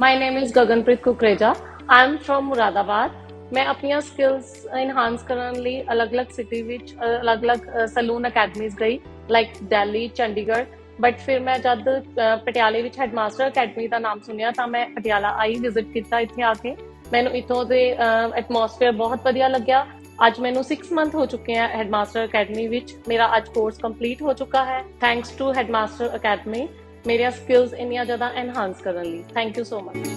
My name is Gaganpreet Kukreja. I am from Muradabad. ਮੈਂ ਆਪਣੀਆਂ skills enhance ਕਰਨ ਲਈ ਅਲੱਗ-ਅਲੱਗ ਸਿਟੀ ਵਿੱਚ ਅਲੱਗ-ਅਲੱਗ ਸਲੂਨ ਅਕੈਡਮੀਜ਼ ਗਈ ਲਾਈਕ ਦਿੱਲੀ ਚੰਡੀਗੜ੍ਹ ਬਟ ਫਿਰ ਮੈਂ ਜਦ ਪਟਿਆਲੇ ਵਿੱਚ ਹੈਡਮਾਸਟਰ ਅਕੈਡਮੀ ਦਾ ਨਾਮ ਸੁਣਿਆ ਤਾਂ ਮੈਂ ਪਟਿਆਲਾ ਆਈ ਵਿਜ਼ਿਟ ਕੀਤਾ ਇੱਥੇ ਆ ਕੇ ਮੈਨੂੰ ਇਥੋਂ ਦੇ ਐਟਮੋਸਫੇਅਰ ਬਹੁਤ ਵਧੀਆ ਲੱਗਿਆ ਅੱਜ ਮੈਨੂੰ 6 ਮੰਥ ਹੋ ਚੁੱਕੇ ਆ ਹੈਡਮਾਸਟਰ ਅਕੈਡਮੀ ਵਿੱਚ ਮੇਰਾ ਅੱਜ ਕੋਰਸ ਕੰਪਲੀਟ ਹੋ ਚੁੱਕਾ ਹੈ ਥੈਂਕਸ ਟੂ ਹੈਡਮਾਸਟਰ ਅਕੈਡਮੀ ਮੇਰੀਆਂ ਸਕਿੱਲਸ ਇੰਨੀਆਂ ਜ਼ਿਆਦਾ ਐਨਹਾਂਸ ਕਰਨ ਲਈ। Thank you so much